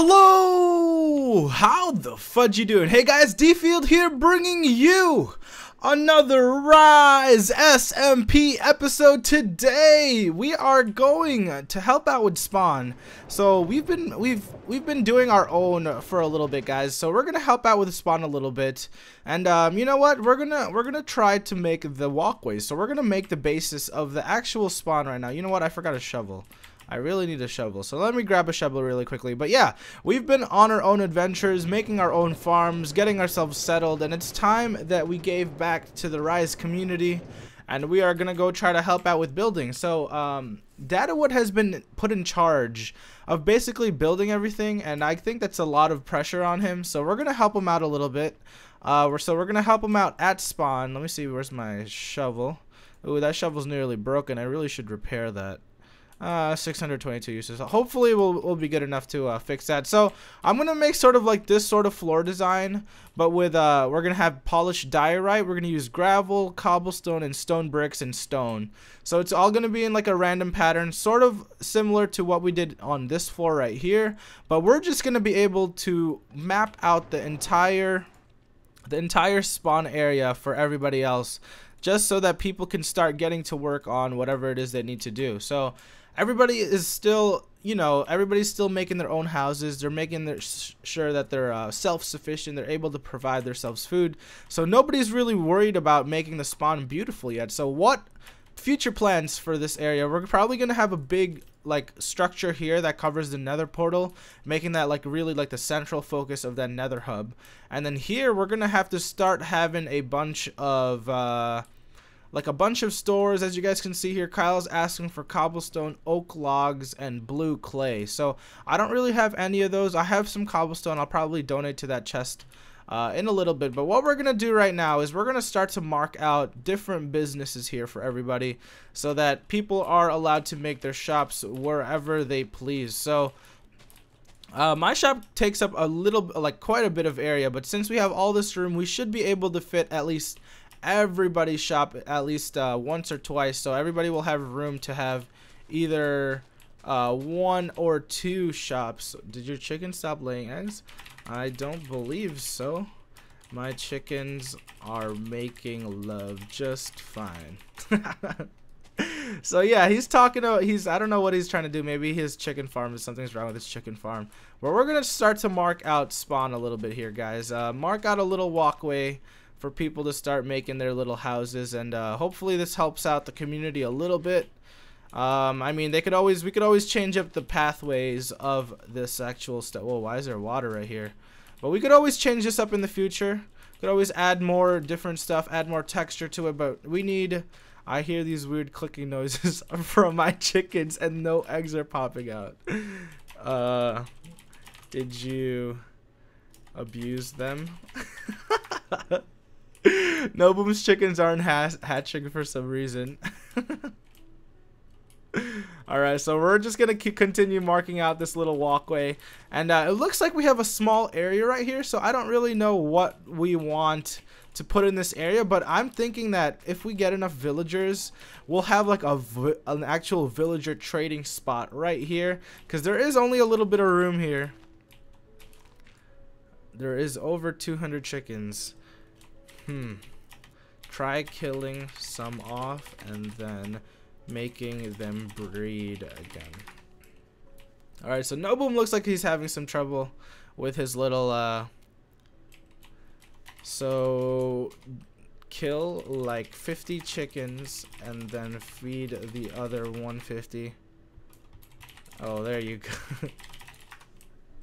Hello! How the fudge you doing? Hey guys, D-Field here bringing you another Rise SMP episode today. We are going to help out with Spawn. So we've been we've we've been doing our own for a little bit, guys. So we're gonna help out with Spawn a little bit. And um, you know what? We're gonna we're gonna try to make the walkways. So we're gonna make the basis of the actual Spawn right now. You know what? I forgot a shovel. I really need a shovel. So let me grab a shovel really quickly. But yeah, we've been on our own adventures, making our own farms, getting ourselves settled, and it's time that we gave back to the Rise community. And we are going to go try to help out with building. So, um, Dadawood has been put in charge of basically building everything. And I think that's a lot of pressure on him. So we're to help him out a little bit. Uh, we're, so we're to help him out at spawn. Let me see, where's my shovel? Ooh, that shovel's nearly broken. I really should repair that. Uh, 622 uses. Hopefully we'll, we'll be good enough to uh, fix that. So I'm going to make sort of like this sort of floor design, but with, uh, we're going to have polished diorite. We're going to use gravel, cobblestone, and stone bricks and stone. So it's all going to be in like a random pattern, sort of similar to what we did on this floor right here. But we're just going to be able to map out the entire, the entire spawn area for everybody else just so that people can start getting to work on whatever it is they need to do. So everybody is still you know everybody's still making their own houses. They're making their sure that they're uh, self-sufficient. They're able to provide themselves food. So nobody's really worried about making the spawn beautiful yet. So what future plans for this area? We're probably gonna have a big like structure here that covers the nether portal making that like really like the central focus of that nether hub. And then here we're gonna have to start having a bunch of uh like a bunch of stores as you guys can see here. Kyle's asking for cobblestone oak logs and blue clay. So I don't really have any of those. I have some cobblestone. I'll probably donate to that chest uh, in a little bit. But what we're gonna do right now is we're gonna start to mark out different businesses here for everybody so that people are allowed to make their shops wherever they please. So uh, my shop takes up a little like quite a bit of area but since we have all this room we should be able to fit at least everybody's shop at least uh, once or twice. So everybody will have room to have either uh, one or two shops. Did your chicken stop laying eggs I don't believe so. My chickens are making love just fine. So yeah he's talking about he's I don't know what he's trying to do. Maybe his chicken farm is something's wrong with his chicken farm. But we're gonna start to mark out spawn a little bit here guys. Uh, mark out a little walkway for people to start making their little houses. And uh, hopefully this helps out the community a little bit um, I mean they could always we could always change up the pathways of this actual stuff. Whoa why is there water right here? But we could always change this up in the future. Could always add more different stuff add more texture to it but we need I hear these weird clicking noises from my chickens and no eggs are popping out. Uh did you abuse them? Noboom's chickens aren't hatching for some reason. Alright, so we're just to continue marking out this little walkway. And uh, it looks like we have a small area right here, so I don't really know what we want to put in this area. But I'm thinking that if we get enough villagers, we'll have like a an actual villager trading spot right here. Because there is only a little bit of room here. There is over 200 chickens. Hmm. Try killing some off and then making them breed again. Alright, so Noboom looks like he's having some trouble with his little, uh... So, kill like 50 chickens and then feed the other 150. Oh, there you go.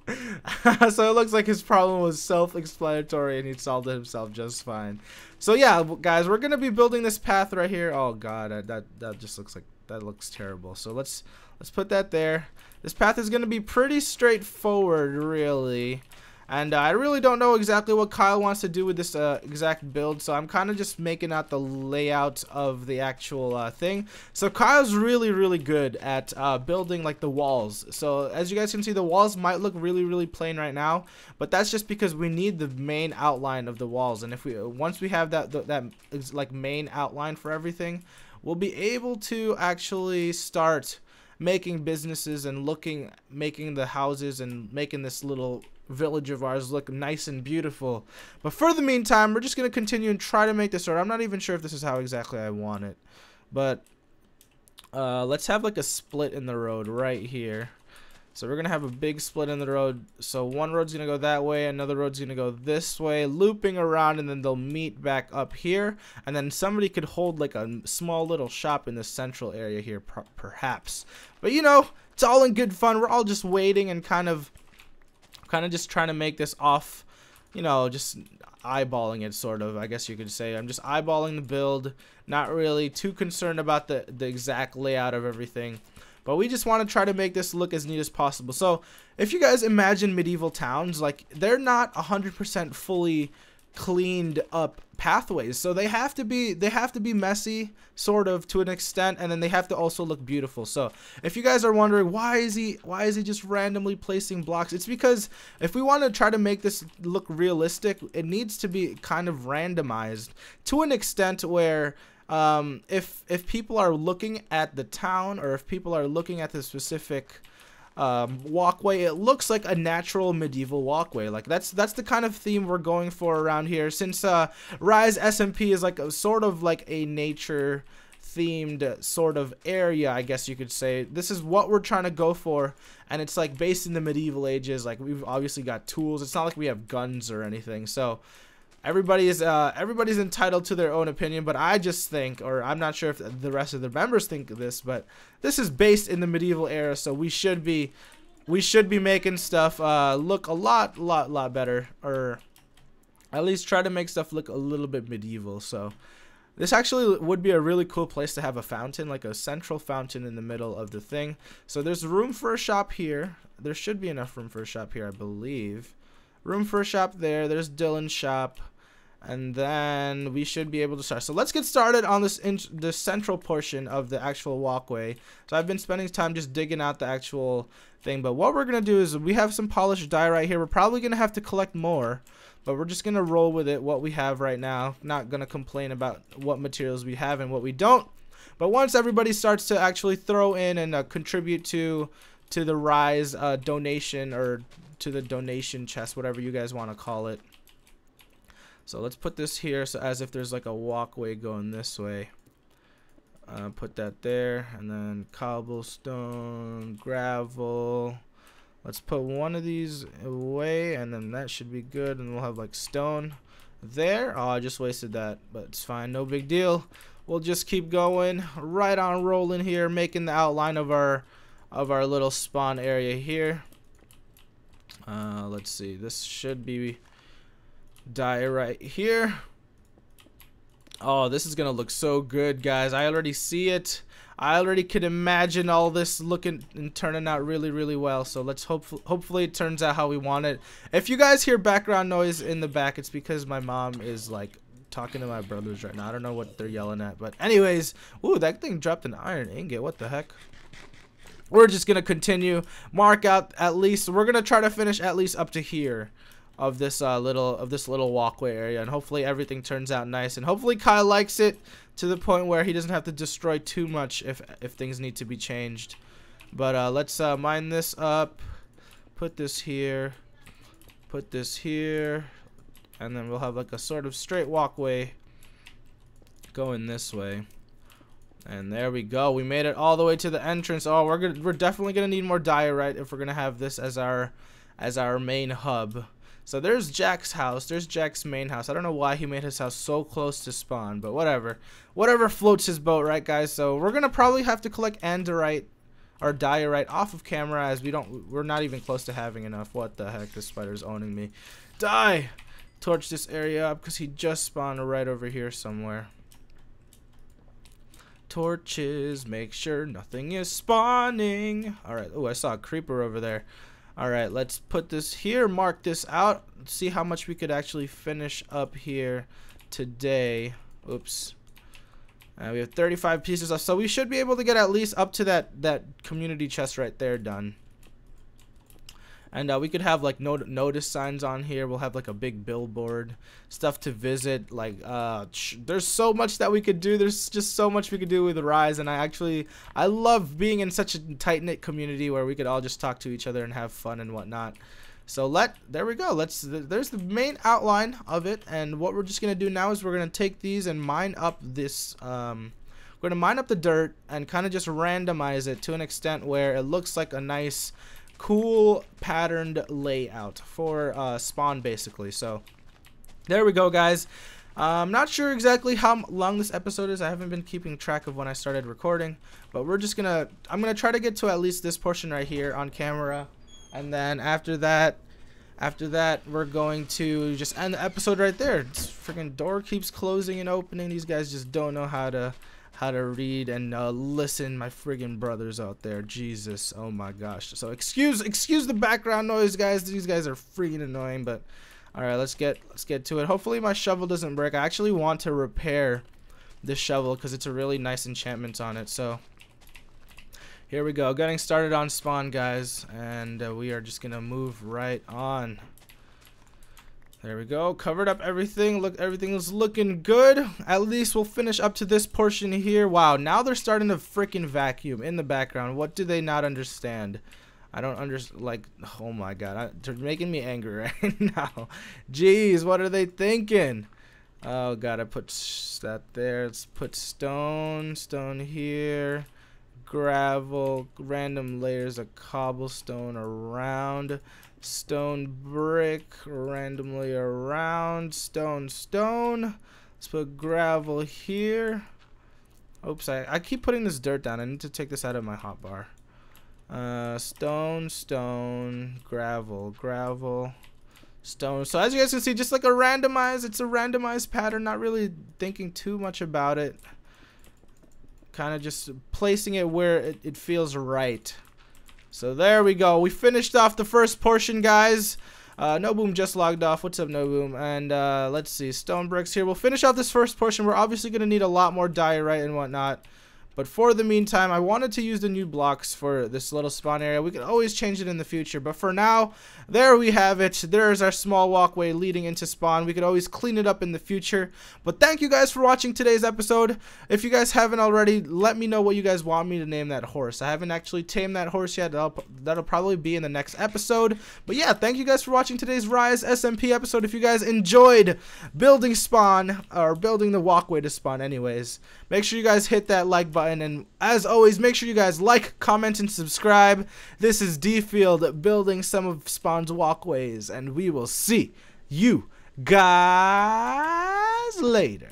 so it looks like his problem was self-explanatory and he solved it himself just fine. So yeah, guys, we're gonna be building this path right here. Oh god, that that just looks like that looks terrible. So let's let's put that there. This path is gonna be pretty straightforward, really. And uh, I really don't know exactly what Kyle wants to do with this uh, exact build, so I'm kind of just making out the layout of the actual uh, thing. So Kyle's really, really good at uh, building like the walls. So as you guys can see, the walls might look really, really plain right now, but that's just because we need the main outline of the walls. And if we once we have that that, that like main outline for everything, we'll be able to actually start making businesses and looking making the houses and making this little village of ours look nice and beautiful. But for the meantime, we're just going to continue and try to make this order. I'm not even sure if this is how exactly I want it. But uh, let's have like a split in the road right here. So we're going to have a big split in the road. So one road's going to go that way, another road's going to go this way, looping around, and then they'll meet back up here. And then somebody could hold like a small little shop in the central area here, perhaps. But you know, it's all in good fun. We're all just waiting and kind of kind of just trying to make this off, you know, just eyeballing it sort of, I guess you could say. I'm just eyeballing the build, not really too concerned about the, the exact layout of everything. But we just want to try to make this look as neat as possible. So if you guys imagine medieval towns, like they're not 100% fully cleaned up pathways. So they have to be they have to be messy sort of to an extent and then they have to also look beautiful. So if you guys are wondering why is he why is he just randomly placing blocks? It's because if we want to try to make this look realistic it needs to be kind of randomized to an extent where um, if if people are looking at the town or if people are looking at the specific um, walkway. It looks like a natural medieval walkway. Like that's that's the kind of theme we're going for around here. Since uh, Rise SMP is like a sort of like a nature themed sort of area, I guess you could say. This is what we're trying to go for, and it's like based in the medieval ages. Like we've obviously got tools. It's not like we have guns or anything. So everybody is uh, everybody's entitled to their own opinion, but I just think, or I'm not sure if the rest of the members think this, but this is based in the medieval era, so we should be we should be making stuff uh, look a lot, lot, lot better, or at least try to make stuff look a little bit medieval. So this actually would be a really cool place to have a fountain, like a central fountain in the middle of the thing. So there's room for a shop here. There should be enough room for a shop here, I believe. Room for a shop there. There's Dylan's shop and then we should be able to start. So let's get started on this in the central portion of the actual walkway. So I've been spending time just digging out the actual thing, but what we're gonna do is we have some polished diorite here. We're probably gonna have to collect more, but we're just gonna roll with it what we have right now. Not gonna complain about what materials we have and what we don't. But once everybody starts to actually throw in and uh, contribute to to the rise uh, donation or to the donation chest, whatever you guys want to call it. So let's put this here so as if there's like a walkway going this way. Uh, put that there and then cobblestone, gravel. Let's put one of these away and then that should be good and we'll have like stone there. Oh, I just wasted that, but it's fine. No big deal. We'll just keep going right on rolling here, making the outline of our of our little spawn area here. Uh, let's see. This should be die right here. Oh, this is going to look so good, guys. I already see it. I already could imagine all this looking and turning out really, really well. So let's hope hopefully it turns out how we want it. If you guys hear background noise in the back, it's because my mom is like talking to my brothers right now. I don't know what they're yelling at. But anyways, ooh, that thing dropped an iron ingot. What the heck? We're just going to continue. Mark out at least. We're going to try to finish at least up to here of this uh, little of this little walkway area and hopefully everything turns out nice and hopefully Kyle likes it to the point where he doesn't have to destroy too much if if things need to be changed. But uh, let's uh, mine this up put this here put this here and then we'll have like a sort of straight walkway going this way. And there we go. We made it all the way to the entrance. Oh we're gonna we're definitely gonna need more diorite if we're gonna have this as our as our main hub so there's Jack's house. There's Jack's main house. I don't know why he made his house so close to spawn, but whatever. Whatever floats his boat, right, guys? So we're gonna probably have to collect andesite or diorite off of camera as we don't. We're not even close to having enough. What the heck? This spider's owning me. Die! Torch this area up because he just spawned right over here somewhere. Torches, make sure nothing is spawning. All right. Oh, I saw a creeper over there. All right, let's put this here, mark this out, see how much we could actually finish up here today. Oops. Uh, we have 35 pieces left, so we should be able to get at least up to that, that community chest right there done. And uh, we could have like not- notice signs on here. We'll have like a big billboard, stuff to visit. Like, uh, there's so much that we could do. There's just so much we could do with Rise, and I actually I love being in such a tight knit community where we could all just talk to each other and have fun and whatnot. So let there we go. Let's there's the main outline of it, and what we're just gonna do now is we're gonna take these and mine up this. Um, we're gonna mine up the dirt and kind of just randomize it to an extent where it looks like a nice cool patterned layout for uh, spawn basically. So there we go, guys. I'm not sure exactly how long this episode is. I haven't been keeping track of when I started recording, but we're just gonna. I'm gonna try to get to at least this portion right here on camera, and then after that, after that, we're going to just end the episode right there. This freaking door keeps closing and opening. These guys just don't know how to how to read and uh, listen my friggin' brothers out there. Jesus oh my gosh. So excuse excuse the background noise guys. These guys are freaking annoying but all right let's get let's get to it. Hopefully my shovel doesn't break. I actually want to repair this shovel because it's a really nice enchantment on it so here we go. Getting started on spawn guys and uh, we are just gonna move right on there we go. Covered up everything. Look, everything is looking good. At least we'll finish up to this portion here. Wow, now they're starting to freaking vacuum in the background. What do they not understand? I don't understand. Like, oh my god, I, they're making me angry right now. Jeez, what are they thinking? Oh god, I put that there. Let's put stone, stone here, gravel, random layers of cobblestone around stone brick randomly around stone stone. Let's put gravel here. Oops I, I keep putting this dirt down. I need to take this out of my hotbar uh, stone stone gravel gravel stone. So as you guys can see just like a randomized it's a randomized pattern not really thinking too much about it kind of just placing it where it, it feels right so there we go. We finished off the first portion, guys. Uh, Noboom just logged off. What's up, Noboom? And uh, let's see, Stone Bricks here. We'll finish off this first portion. We're obviously going to need a lot more diorite and whatnot. But for the meantime, I wanted to use the new blocks for this little spawn area. We can always change it in the future. But for now, there we have it. There's our small walkway leading into spawn. We could always clean it up in the future. But thank you guys for watching today's episode. If you guys haven't already, let me know what you guys want me to name that horse. I haven't actually tamed that horse yet. That'll, that'll probably be in the next episode. But yeah, thank you guys for watching today's Rise SMP episode. If you guys enjoyed building spawn, or building the walkway to spawn anyways, make sure you guys hit that like button button. And as always, make sure you guys like, comment, and subscribe. This is D-Field building some of Spawn's walkways. And we will see you guys later.